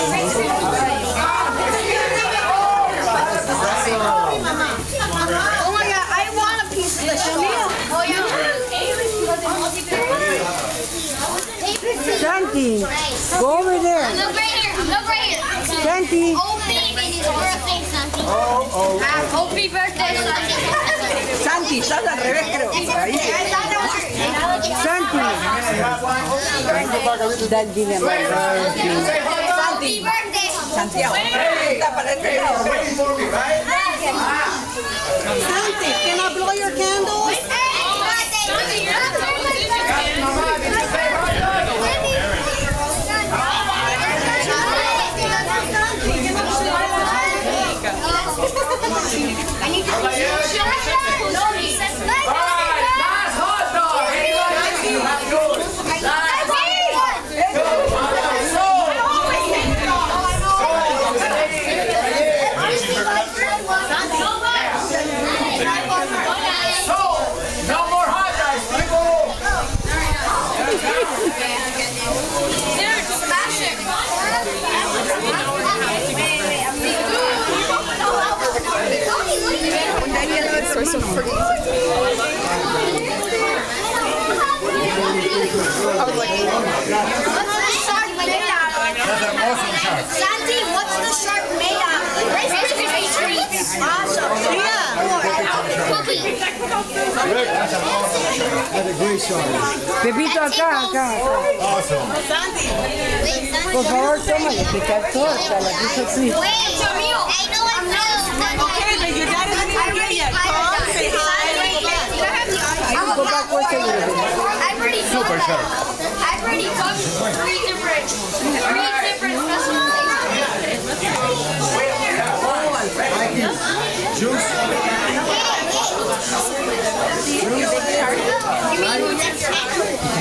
Oh my god, I want a piece of the Chanel. Oh yeah. Santi, go over there. Look right here. Look right here. Santi, Oh, baby, it's your birthday, Santi. Oh, oh. Happy birthday, Santi. Santi, estás al revés creo. Ahí. Santi. Dal dile Happy birthday. Santiago. Para el Awesome. Pepito, acá, acá. Awesome. Por favor, toma que torta, la así. I've already cooked three different, three different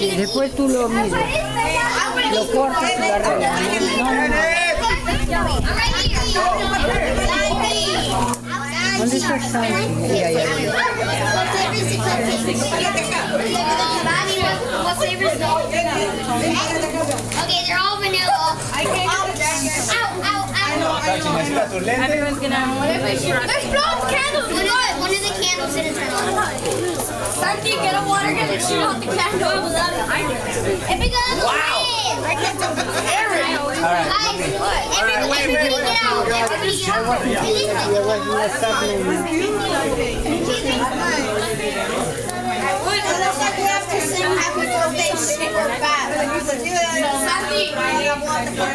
Después tú lo mides. Lo cortas y lo arreglas. No, no, no. ¿Dónde está Santi? Okay, they're all vanilla. Necesita tus lentes. Everyone's gonna There's blown candles. One of, one of the candles didn't turn on. Santi, get a water gun and shoot out the candles. If it goes wow. Guys, everybody, everybody get out. Everybody get out. Ya voy a estar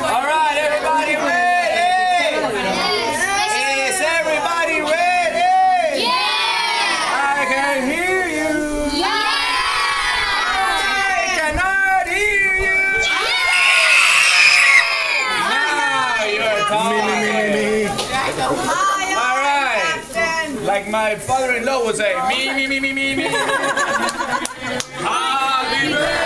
All right, everybody All right. Like my father-in-law would say, me, me, me, me, me, me. Happy.